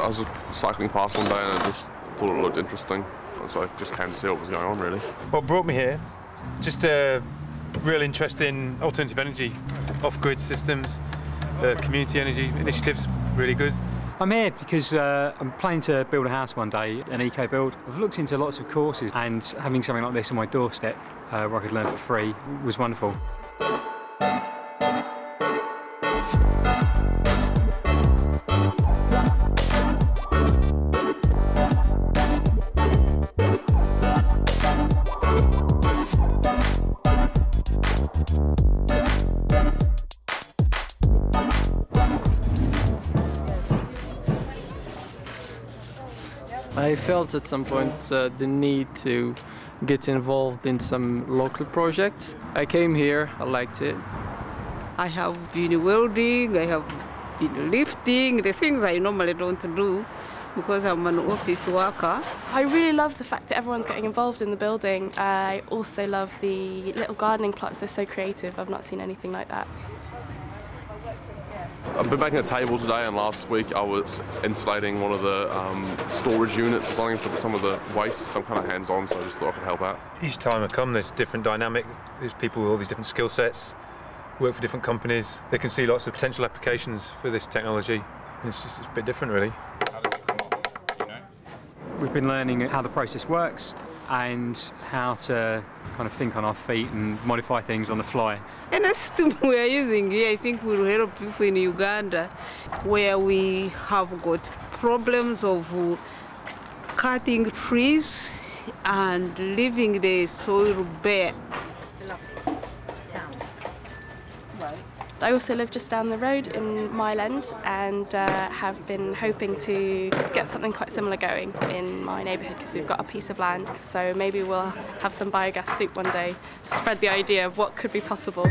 I was just cycling past one day and I just thought it looked interesting. So I just came to see what was going on, really. What brought me here? Just a real interest in alternative energy, off-grid systems, uh, community energy initiatives, really good. I'm here because uh, I'm planning to build a house one day, an eco build. I've looked into lots of courses and having something like this on my doorstep uh, where I could learn for free was wonderful. I felt at some point uh, the need to get involved in some local project. I came here, I liked it. I have been welding, I have been lifting, the things I normally don't do because I'm an office worker. I really love the fact that everyone's getting involved in the building. I also love the little gardening plots, they're so creative. I've not seen anything like that. I've been making a table today, and last week I was insulating one of the um, storage units or something for some of the waste, some kind of hands-on, so I just thought I could help out. Each time I come, there's different dynamic. There's people with all these different skill sets, work for different companies. They can see lots of potential applications for this technology. And it's just it's a bit different, really. We've been learning how the process works and how to kind of think on our feet and modify things on the fly. And the system we are using here, I think will help people in Uganda where we have got problems of cutting trees and leaving the soil bare. I also live just down the road in Mile End and uh, have been hoping to get something quite similar going in my neighbourhood because we've got a piece of land. So maybe we'll have some biogas soup one day to spread the idea of what could be possible.